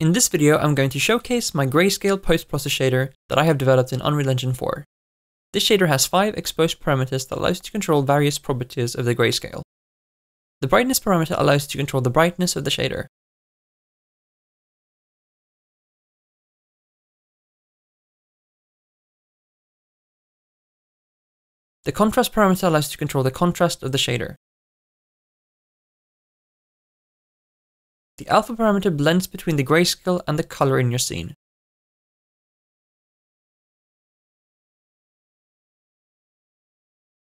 In this video, I'm going to showcase my grayscale post-process shader that I have developed in Unreal Engine 4. This shader has five exposed parameters that allows you to control various properties of the grayscale. The brightness parameter allows you to control the brightness of the shader. The contrast parameter allows you to control the contrast of the shader. The alpha parameter blends between the grayscale and the color in your scene.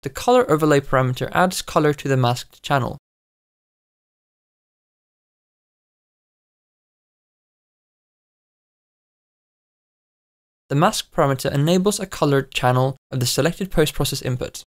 The color overlay parameter adds color to the masked channel. The mask parameter enables a colored channel of the selected post-process input.